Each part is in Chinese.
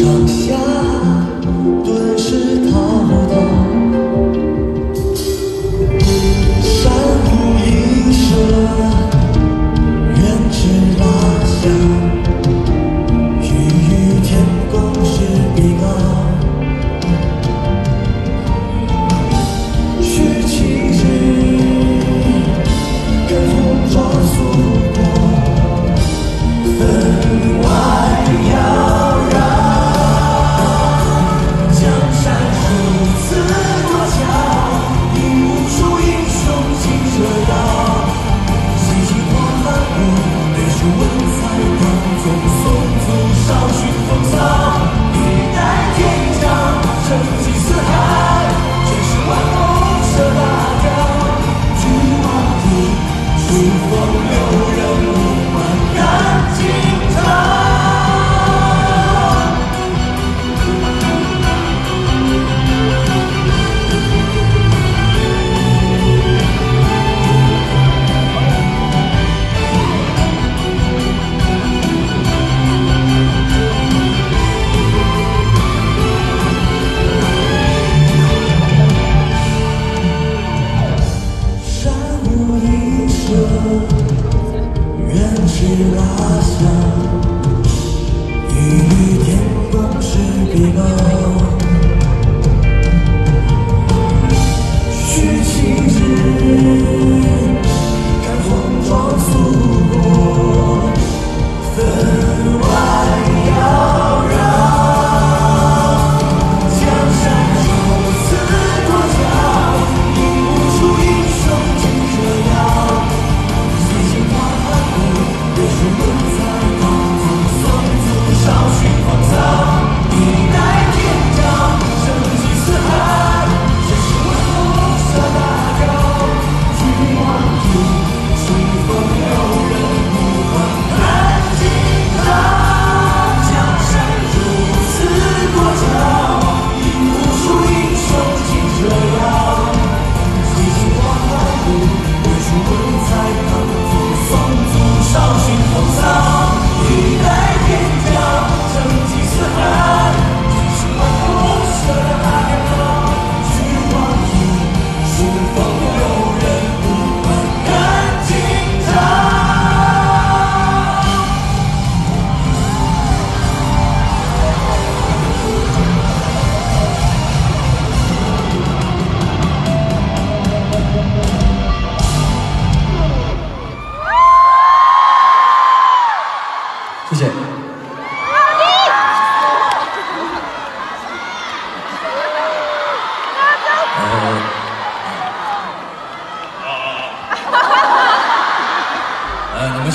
装下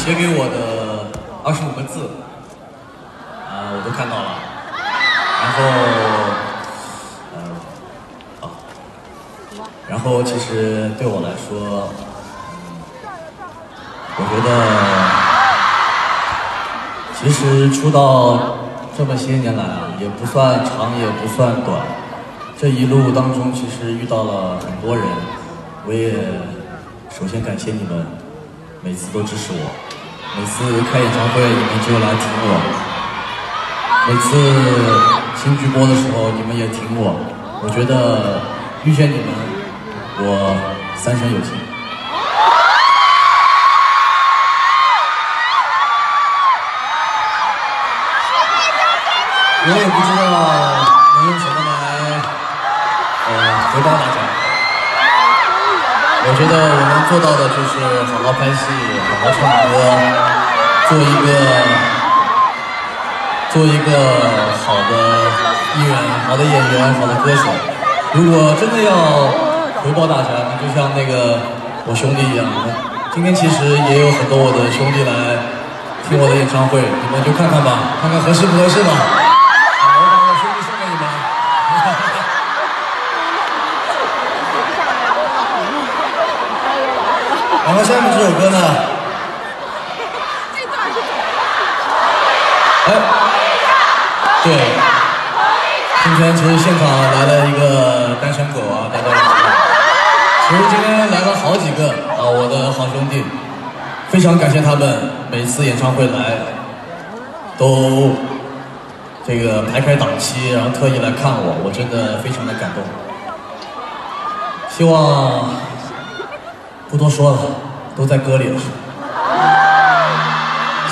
写给我的二十五个字啊我都看到了。然后呃啊然后其实对我来说我觉得其实出道这么些年来啊也不算长也不算短这一路当中其实遇到了很多人我也首先感谢你们每次都支持我，每次开演唱会你们就来挺我，每次新剧播的时候你们也挺我。我觉得遇见你们，我三生有幸。我也不知道能用什么来呃回报大家。我觉得我能做到的就是好好拍戏，好好唱歌，做一个做一个好的艺人、好的演员、好的歌手。如果真的要回报大家，那就像那个我兄弟一样。今天其实也有很多我的兄弟来听我的演唱会，你们就看看吧，看看合适不合适吧。然后下面这首歌呢，哎，对，今天其实现场来了一个单身狗啊，大家其实今天来了好几个。啊，我的好兄弟，非常感谢他们每次演唱会来都这个排开档期，然后特意来看我，我真的非常的感动。希望不多说了，都在歌里了。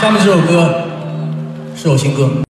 下面这首歌是我新歌。